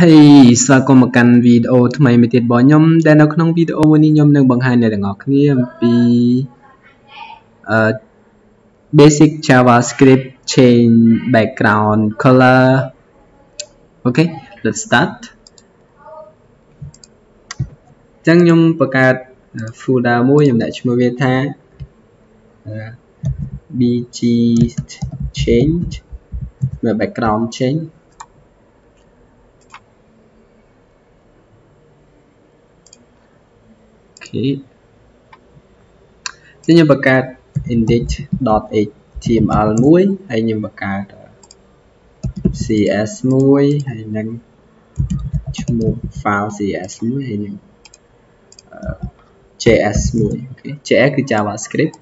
ហើយស្វាគមន៍មកកាន់វីដេអូថ្មីមួយទៀតរបស់ខ្ញុំដែលនៅក្នុងវីដេអូមួយនេះខ្ញុំនឹងបង្ហាញអ្នកទាំងអស់គ្នាអំពីអឺ basic javascript change background color okay let's start ចឹងខ្ញុំបង្កើត folder មួយខ្ញុំដាក់ឈ្មោះវាថា bg change background change គេខ្ញុំបង្កើត index.html មួយហើយខ្ញុំបង្កើត cs មួយហើយនឹងឈ្មោះ file cs មួយហើយនឹង js មួយអូខេ js គឺ javascript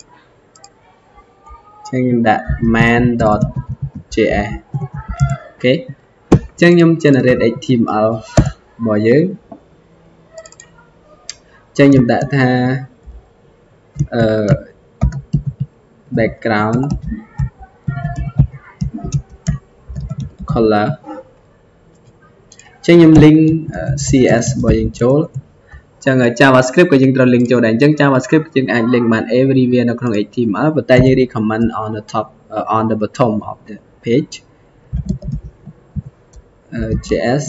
ចឹងខ្ញុំដាក់ man.js អូខេចឹងខ្ញុំ generate html របស់យើង ចឹងខ្ញុំដាក់ថាអឺ background color ចឹងខ្ញុំ link CS របស់យើងចូលចឹង JavaScript ក៏យើងត្រូវ link ចូលដែរអញ្ចឹង JavaScript យើងអាច link បាន everywhere នៅក្នុង HTML ប៉ុន្តែយើង recommend on the top uh, on the bottom of the page uh, JS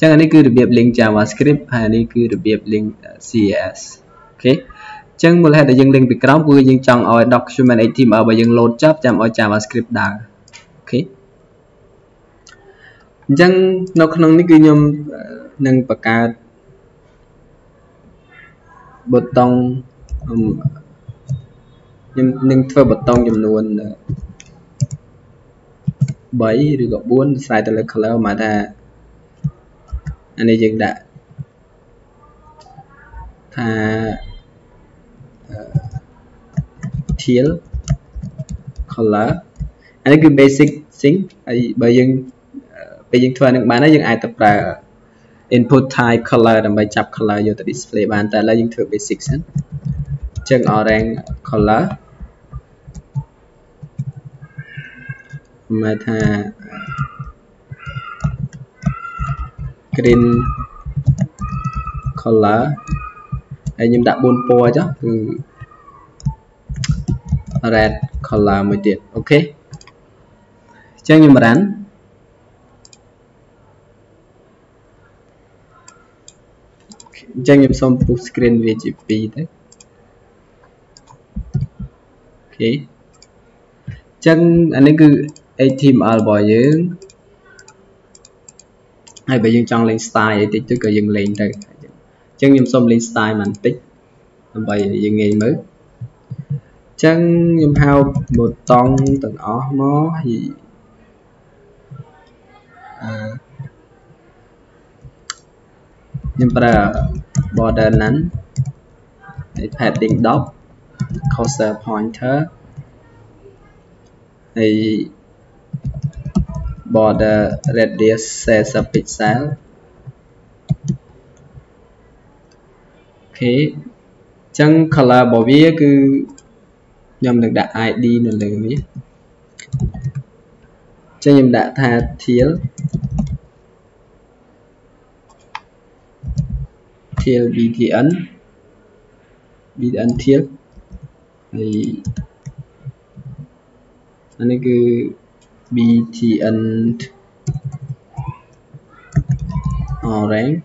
ចឹងអានេះគឺរបៀប link JavaScript ហើយអានេះគឺរបៀប link CSS អូខេចឹងមូលហេតុដែលយើង link ពីក្រោមគឺយើងចង់ឲ្យ document HTML របស់យើង load ចប់ចាំឲ្យ JavaScript ដើរអូខេអញ្ចឹងនៅក្នុងនេះគឺខ្ញុំនឹងបង្កើតប៊ូតុងខ្ញុំនឹងធ្វើប៊ូតុងចំនួន3ឬក៏4ស្រ័យទៅលើ color មកថា អានេះយើងដាក់ថា teal color អានេះគឺ basic thing ហើយបើយើងពេលយើងធ្វើនឹងបានហើយយើងអាចទៅប្រើ input type color ដើម្បីចាប់ color យកទៅ display បានតែឥឡូវយើងធ្វើ basic សិនអញ្ចឹង orange color មកថា green color ហើយខ្ញុំដាក់4ពណ៌ចុះគឺ red color មួយទៀតអូខេអញ្ចឹងខ្ញុំរ៉ាន់អញ្ចឹងខ្ញុំសូមពុះ screen វាជា2ទៅអូខេអញ្ចឹងអានេះគឺ HTML របស់យើង ហើយបើយើងចង់លេង style អីតិចទៅក៏យើងលេងទៅអញ្ចឹងខ្ញុំសុំលេង style បន្តិចដើម្បីយើងងាយមើលអញ្ចឹងខ្ញុំហៅប៊ូតុងទាំងអស់មកហើយអឺខ្ញុំប្រើ border none ហើយ padding 10 cursor pointer ហើយ border radius 40 pixel អូខេអញ្ចឹង color របស់វាគឺខ្ញុំនឹងដាក់ ID នៅលើនេះអញ្ចឹងខ្ញុំដាក់ថា teal teal btn btn teal ហើយអានេះគឺ btn orange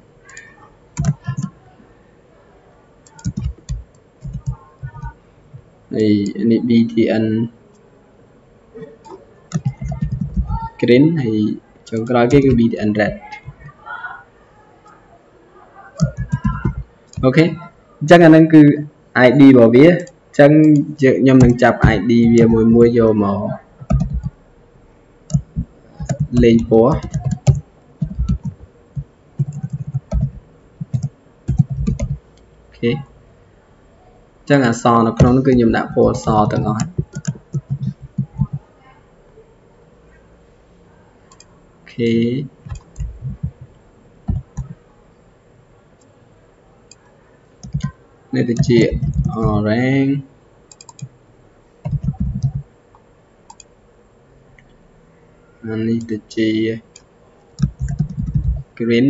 ហើយនេះ btn green ហើយចុងក្រោយគេគឺ btn red អូខេអញ្ចឹងអានឹងគឺ ID របស់វាអញ្ចឹងខ្ញុំនឹងចាប់ ID វាមួយមួយយកមក លេងពណ៌អូខេចឹងអសនៅក្នុងនោះគឺខ្ញុំដាក់ពណ៌សទាំងអស់អូខេនេះទៅជា orange អានេះទៅជា green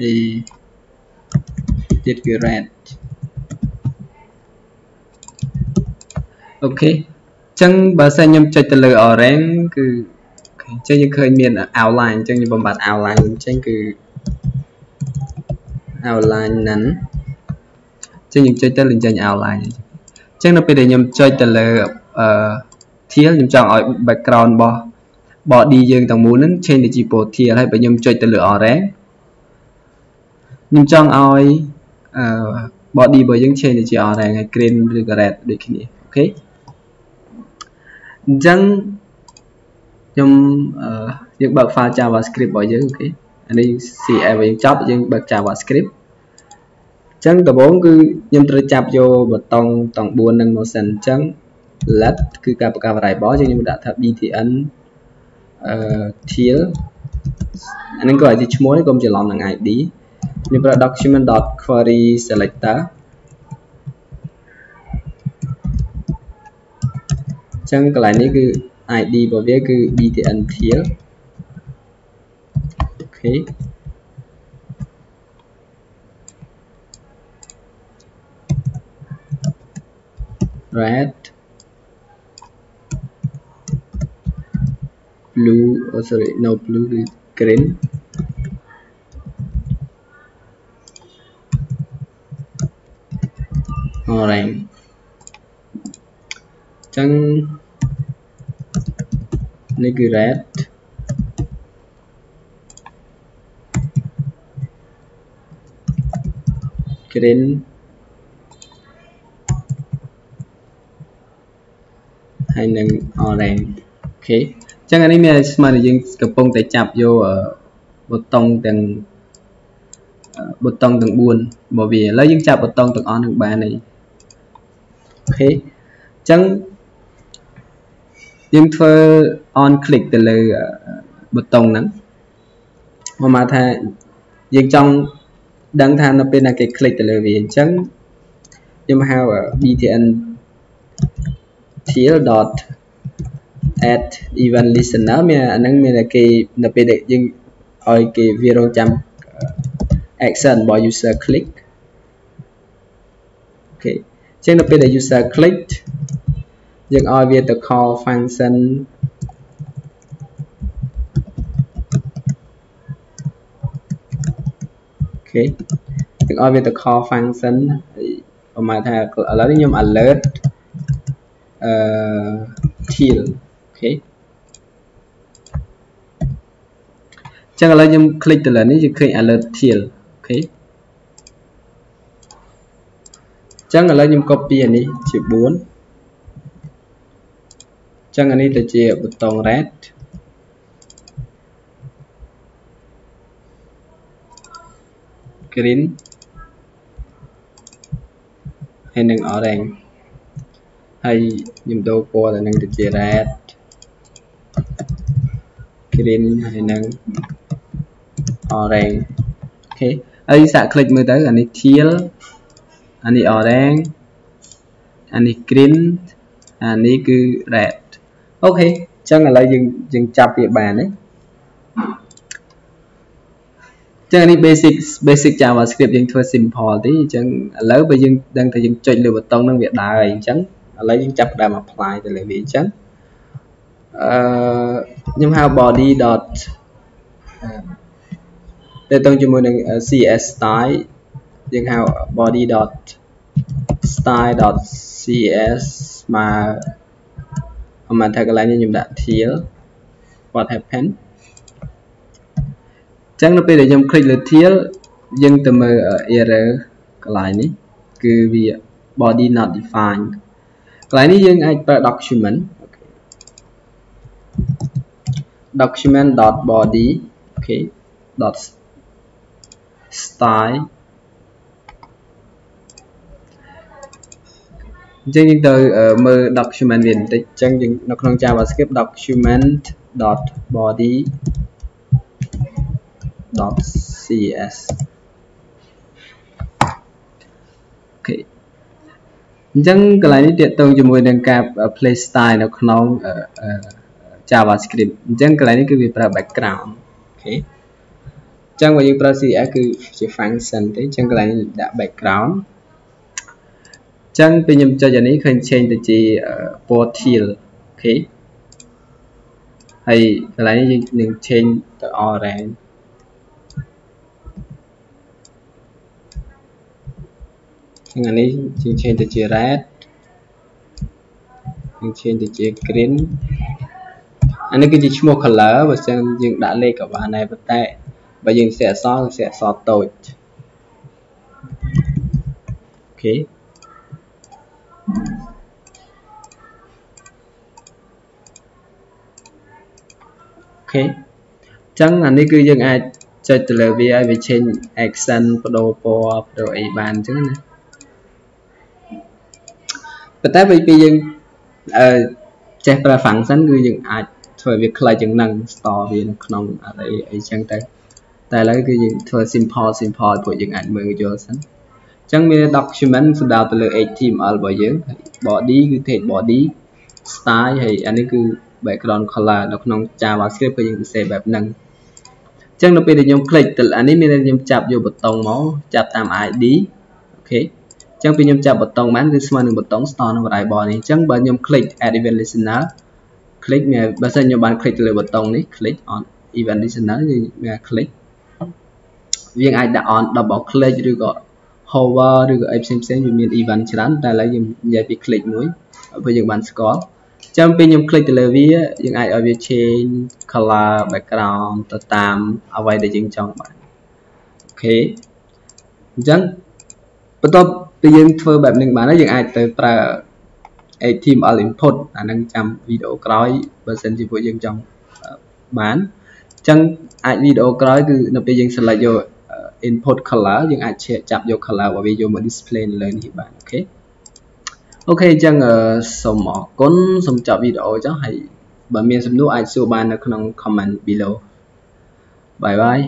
ហើយទៀតគឺ red អូខេអញ្ចឹងបើសិនខ្ញុំចុចទៅលើ orange គឺអញ្ចឹងយើងឃើញមាន outline អញ្ចឹងខ្ញុំបំបត្តិ outline អញ្ចឹងគឺ outline ហ្នឹងអញ្ចឹងយើងចុចទៅលេងចេញ outline អញ្ចឹង នៅពេលដែលខ្ញុំចុចទៅលើអឺ teal ខ្ញុំចង់ឲ្យ background របស់ body យើងទាំងមូលហ្នឹង change ទៅជាពណ៌ teal ហើយបើខ្ញុំចុចទៅលើ orange ខ្ញុំចង់ឲ្យអឺ body របស់យើង change ទៅជា orange ហើយ green ឬក៏ red ដូចគ្នាអូខេអញ្ចឹងខ្ញុំអឺយើងបើក file javascript របស់យើងអូខេអានេះ CSS របស់យើងចប់យើងបើក javascript អញ្ចឹងដំបូងគឺខ្ញុំត្រូវចាប់យកបតុងទាំង4នឹងមកសិនអញ្ចឹង let គឺការបង្កើត variable ជាងខ្ញុំដាក់ថា btn អឺ til អានេះក៏អាចជាឈ្មោះនេះកុំច្រឡំនឹង id ខ្ញុំប្រើ document.query selector អញ្ចឹងកន្លែងនេះគឺ id របស់វាគឺ btn til អូខេ red blue oh sorry no blue green orange ចឹងនេះគឺ red green ហើយនឹង orange អូខេអញ្ចឹងអានេះមានស្មើនឹងយើងកំពុងតែចាប់យកប៊ូតុងទាំងប៊ូតុងទាំង4របស់វាឥឡូវយើងចាប់ប៊ូតុងទាំងអស់នឹងបានហើយអូខេអញ្ចឹងយើងធ្វើ on click ទៅលើប៊ូតុងហ្នឹងមកមកថាយើងចង់ដឹងថានៅពេលណាគេ click ទៅលើវាអញ្ចឹងខ្ញុំហៅ btn till dot add event listener មានអាហ្នឹងមានតែគេនៅពេលដែលយើងឲ្យគេវារងចាំ action របស់ user click អូខេអញ្ចឹងនៅពេលដែល user click យើងឲ្យវាទៅ call function អូខេយើងឲ្យវាទៅ call function ប្រហែលថាឥឡូវនេះខ្ញុំ alert អឺ till អូខេចឹងឥឡូវខ្ញុំ click ទៅលើនេះយើងឃើញ alert till អូខេចឹងឥឡូវខ្ញុំ copy អានេះជា4ចឹងអានេះទៅជាប៊ូតុង red green ហើយនឹង orange ហើយខ្ញុំដូរពណ៌ទៅនឹងទៅជា red green ហើយនឹង orange អូខេហើយសាកคลิกមើលទៅអានេះ teal អានេះ orange អានេះ green អានេះគឺ red អូខេអញ្ចឹងឥឡូវយើងយើងចាប់វាបានទេចឹងនេះ basic basic JavaScript យើងធ្វើ simple ទេអញ្ចឹងឥឡូវបើយើងដឹងថាយើងចុចលើប៊ូតុងនឹងវាដើរអញ្ចឹង ឥឡូវយើងចាប់ផ្ដើម apply ទៅលើវាអញ្ចឹងអឺខ្ញុំហៅ body. ទៅទៅជាមួយនឹង cs style យើងហៅ body. style. cs មកប្រហែលថាកន្លែងនេះខ្ញុំដាក់ til what happened ចឹងនៅពេលដែលខ្ញុំ click លើ til យើងទៅមើល error កន្លែងនេះគឺវា body not defined កន្លែងនេះយើងអាចប្រើ document document dot body អូខេ dot style អញ្ចឹងយើងទៅមើល document វាបន្តិចអញ្ចឹងយើងនៅក្នុង JavaScript document dot body .cs អញ្ចឹងកន្លែងនេះទាក់ទងជាមួយនឹងការ play style នៅក្នុង JavaScript អញ្ចឹងកន្លែងនេះគឺវាប្រើ background អូខេអញ្ចឹងបើយើងប្រើ CSS គឺជា function ទេអញ្ចឹងកន្លែងនេះដាក់ background អញ្ចឹងពេលខ្ញុំចុចអានេះឃើញ change ទៅជាពណ៌ teal អូខេហើយកន្លែងនេះយើងនឹង change ទៅ orange ថ្ងៃនេះយើង change ទៅជា red យើង change ទៅជា green អានេះគឺជាឈ្មោះ color បើមិនយើងដាក់លេខក៏បានដែរប៉ុន្តែបើយើងសេអក្សរគឺសេអក្សរតូចokay okay អញ្ចឹងអានេះគឺយើងអាចចុចទៅលើវាឲ្យវា change action ប្ដូរពណ៌ប្ដូរអីបានអញ្ចឹងណា ប៉ុន្តែពេលពីយើងអឺចេះប្រើ function គឺយើងអាចធ្វើវាខ្លីជាងនឹង store វានៅក្នុងអីអីចឹងទៅតែឥឡូវគឺយើងធ្វើ simple simple ពួកយើងអាចមើលយល់សិនអញ្ចឹងមាន document សំដៅទៅលើ HTML របស់យើង body គឺ text body style ហើយអានេះគឺ background color នៅក្នុង JavaScript គឺយើងពិសេសបែបហ្នឹងអញ្ចឹងនៅពេលដែលខ្ញុំ click ទៅអានេះមានខ្ញុំចាប់យកប៊ូតុងមកចាប់តាម ID អូខេ ចឹងពេលខ្ញុំចាប់ប៊ូតុងបានគឺស្មើនឹងប៊ូតុង store ក្នុង variable នេះអញ្ចឹងបើខ្ញុំ click add event listener click មានបើសិនខ្ញុំបាន click ទៅលើប៊ូតុងនេះ click on event listener គឺមាន click វាអាចដាក់ on double click ឬក៏ hover ឬក៏អីផ្សេងផ្សេងវាមាន event ច្រើនតែឥឡូវយើងនិយាយពី click មួយព្រោះយើងបានស្គាល់ចាំពេលខ្ញុំ click ទៅលើវាយើងអាចឲ្យវា change color background ទៅតាមអ្វីដែលយើងចង់បានអូខេអញ្ចឹងបន្ទាប់ ពីយើងធ្វើបែបនេះបានហើយយើងអាចទៅប្រើ HTML input អានឹងចាំវីដេអូក្រោយបើសិនជាពួកយើងចង់បានអញ្ចឹងអាចវីដេអូក្រោយគឺនៅពេលយើង select យក input color យើងអាចចាប់យក color របស់វាយកមក display នៅលើនេះបានអូខេអូខេអញ្ចឹងសូមអរគុណសូមចប់វីដេអូចុះហើយបើមានសំណួរអាចសួរបាននៅក្នុង comment below bye bye